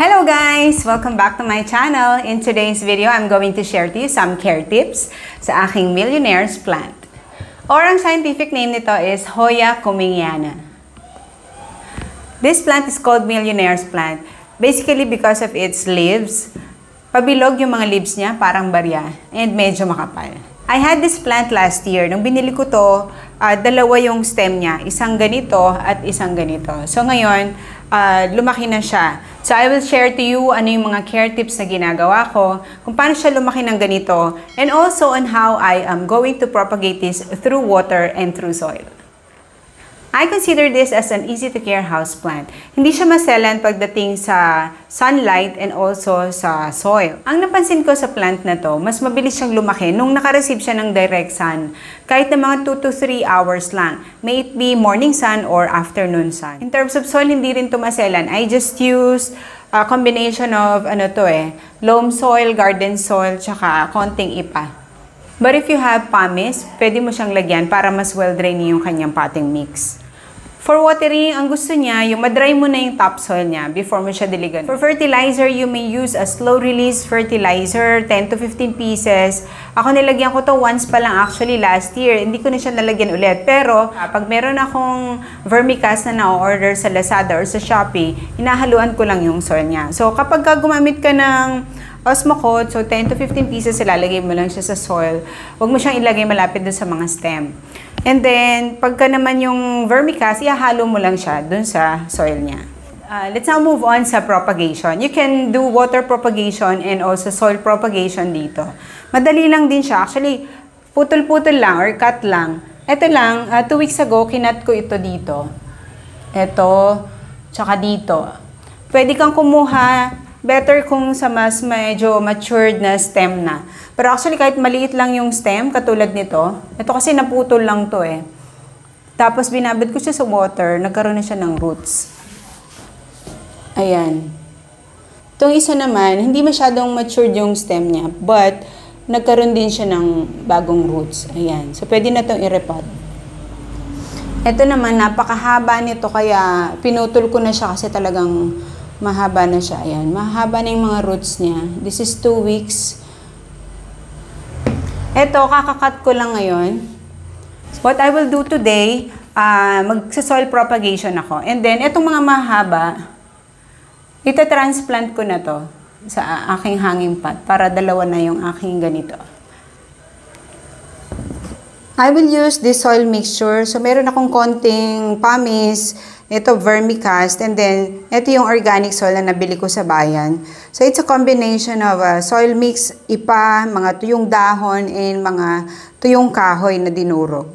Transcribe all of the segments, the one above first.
Hello guys! Welcome back to my channel. In today's video, I'm going to share to you some care tips sa aking millionaire's plant. Or ang scientific name nito is Hoya cumingiana. This plant is called millionaire's plant basically because of its leaves. Pabilog yung mga leaves niya, parang barya, and medyo makapal. I had this plant last year. Nung binili ko to, uh, dalawa yung stem niya. Isang ganito at isang ganito. So ngayon, uh, lumaki na siya. So I will share to you ano yung mga care tips na ginagawa ko, kung paano siya lumaki ng ganito, and also on how I am going to propagate this through water and through soil. I consider this as an easy-to-care houseplant. Hindi siya maselan pagdating sa sunlight and also sa soil. Ang napansin ko sa plant na to, mas mabilis siyang lumaki nung nakareceive siya ng direct sun. Kahit na mga 2 to 3 hours lang. May it be morning sun or afternoon sun. In terms of soil, hindi rin to maselan. I just use a combination of ano to eh, loam soil, garden soil, tsaka konting ipa. But if you have pumice, pwede mo siyang lagyan para mas well-drainy yung kanyang potting mix. For watering, ang gusto niya, yung madry mo na yung topsoil niya before mo siya diligan. For fertilizer, you may use a slow-release fertilizer, 10 to 15 pieces. Ako nilagyan ko to once pa lang actually last year. Hindi ko na siya nalagyan ulit. Pero, pag meron akong vermicast na na-order sa Lazada or sa Shopee, hinahaluan ko lang yung soil niya. So, kapag gumamit ka ng Osmocote, so 10 to 15 pieces, ilalagay mo lang siya sa soil. Huwag mo siyang ilagay malapit dun sa mga stem. And then, pagka naman yung vermicast, ihahalo mo lang siya dun sa soil niya. Uh, let's now move on sa propagation. You can do water propagation and also soil propagation dito. Madali lang din siya. Actually, putol-putol lang or cut lang. Ito lang, uh, two weeks ago, kinat ko ito dito. Ito, tsaka dito. Pwede kang kumuha better kung sa mas medyo matured na stem na. Pero actually, kahit maliit lang yung stem, katulad nito, ito kasi naputol lang to eh. Tapos binabad ko siya sa water, nagkaroon na siya ng roots. Ayan. Itong isa naman, hindi masyadong matured yung stem niya, but nagkaroon din siya ng bagong roots. Ayan. So, pwede na itong i-repot. Ito naman, napakahaba nito, kaya pinutol ko na siya kasi talagang mahaba na siya. Ayan, mahaba na yung mga roots niya. This is 2 weeks. Ito, kakakat ko lang ngayon. What I will do today, uh, magsa-soil propagation ako. And then, itong mga mahaba, ita-transplant ko na to sa aking hanging pot para dalawa na yung aking ganito. I will use this soil mixture. So, meron akong konting pumice, ito vermicast, and then ito yung organic soil na nabili ko sa bayan. So it's a combination of uh, soil mix, ipa, mga tuyong dahon, and mga tuyong kahoy na dinurog.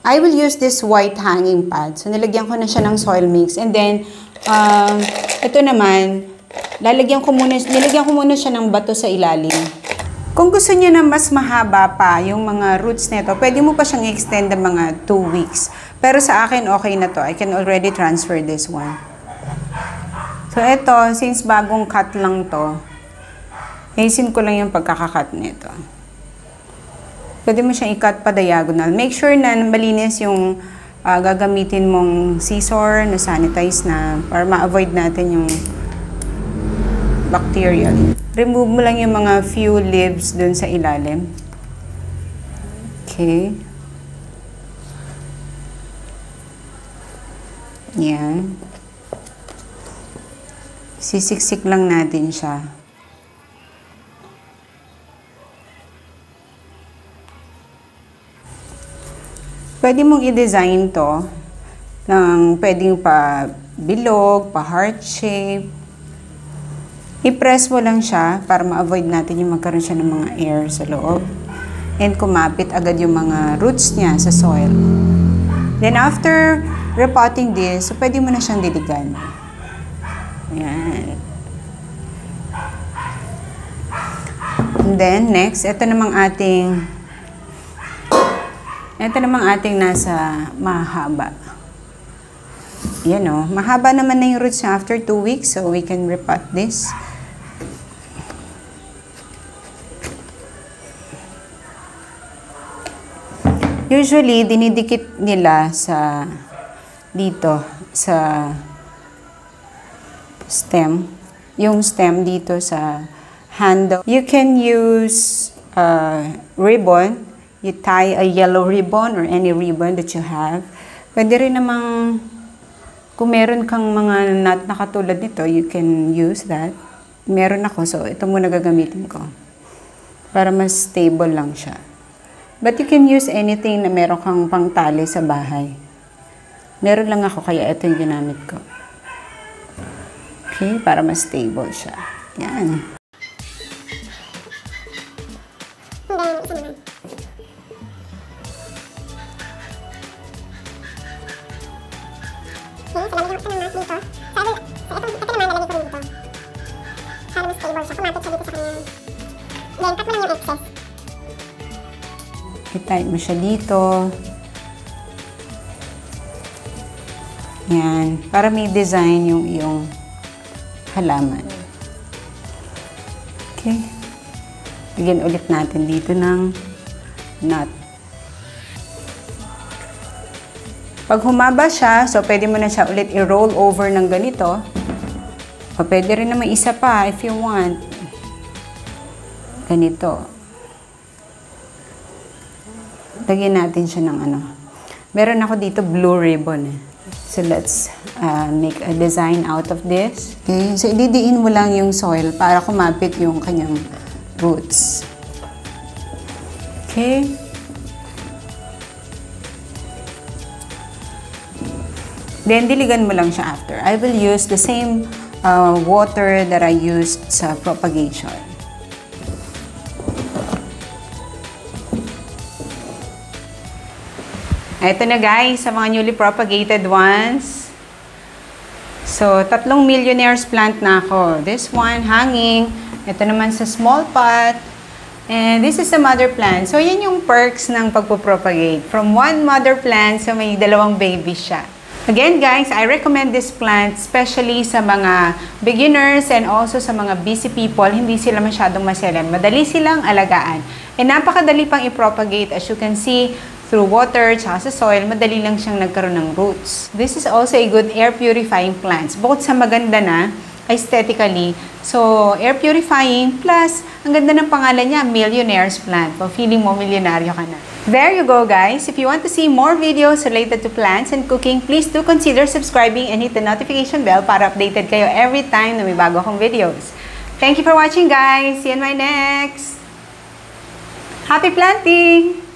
I will use this white hanging pad. So nilagyan ko na siya ng soil mix. And then, um, ito naman, lalagyan ko muna, nilagyan ko muna siya ng bato sa ilalim. Kung gusto niyo na mas mahaba pa yung mga roots nito, pwede mo pa siyang extend ng mga 2 weeks. Pero sa akin, okay na to. I can already transfer this one. So, ito, since bagong cut lang to, ayusin ko lang yung pagkakakat nito. Pwede mo siyang i-cut pa diagonal. Make sure na malinis yung uh, gagamitin mong scissor na sanitize na para ma-avoid natin yung bacterial. Remove mo lang yung mga few leaves dun sa ilalim. Okay. Yan. Sisiksik lang natin siya. Pwede mong i-design to ng pwedeng pa bilog, pa heart shape, I-press mo lang siya para ma-avoid natin yung magkaroon siya ng mga air sa loob. And kumapit agad yung mga roots niya sa soil. Then after repotting this, so pwede mo na siyang diligan. Ayan. And then next, ito namang ating ito namang ating nasa mahaba. Yan o. Mahaba naman na yung roots after 2 weeks, so we can repot this. Usually, dinidikit nila sa dito, sa stem. yung stem dito sa handle. You can use uh, ribbon. You tie a yellow ribbon or any ribbon that you have. Pwede rin namang kung meron kang mga nut na katulad nito, you can use that. Meron ako, so ito muna gagamitin ko. Para mas stable lang siya. But you can use anything na meron kang pangtali sa bahay. Meron lang ako, kaya ito yung ginamit ko. Okay, para mas stable siya. Yan. I-tight mo siya dito. Yan. Para may design yung iyong halaman. Okay. Bigyan ulit natin dito ng nut. Pag humaba siya, so pwede mo na siya ulit i-roll over ng ganito. O pwede rin naman isa pa if you want. Ganito. Lagyan natin siya ng ano. Meron ako dito blue ribbon. eh. So let's uh, make a design out of this. Okay, so ididiin mo lang yung soil para kumapit yung kanyang roots. Okay. Then, diligan mo lang siya after. I will use the same uh, water that I used sa propagation. Ito na guys, sa mga newly propagated ones. So, tatlong millionaires plant na ako. This one hanging. Ito naman sa small pot. And this is the mother plant. So, yan yung perks ng pagpopropagate. From one mother plant, so may dalawang baby siya. Again guys, I recommend this plant especially sa mga beginners and also sa mga busy people. Hindi sila masyadong maselan. Madali silang alagaan. And napakadali pang i-propagate as you can see through water tsaka sa soil, madali lang siyang nagkaroon ng roots. This is also a good air purifying plants. Bukod sa maganda na, aesthetically, so air purifying plus, ang ganda ng pangalan niya, millionaire's plant. O feeling mo, milyonaryo ka na. There you go guys. If you want to see more videos related to plants and cooking, please do consider subscribing and hit the notification bell para updated kayo every time na may bago akong videos. Thank you for watching guys. See you in my next. Happy planting!